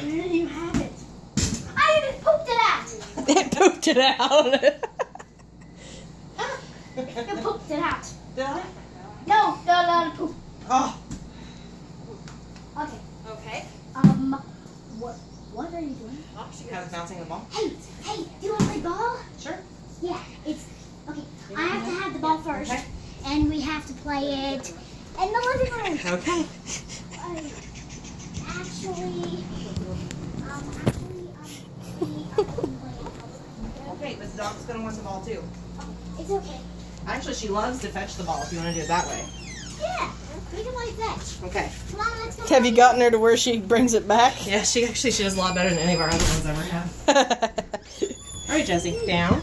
There you have it. I even pooped it out. It pooped it out. It pooped it out. Did I? No, no, no, poop. Oh. Okay. Okay. Um, what, what are you doing? Oh, she has bouncing the ball. Hey, hey, do you want to play ball? Sure. Yeah, it's okay. I have to have the ball first, Okay. and we have to play it in the living room. Okay. Actually, um, actually, we, play- Okay, but the dog's gonna want the ball too. it's okay. Actually, she loves to fetch the ball if you want to do it that way. Yeah, we can play fetch. Okay. Come on, let's go. Have you gotten her to where she brings it back? Yeah, she actually she does a lot better than any of our other ones ever have. All right, Jesse, down.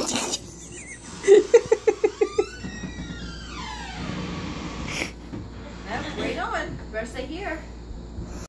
Where are you going? Better stay here.